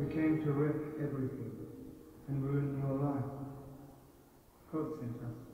We came to wreck everything and ruin your life. God sent us.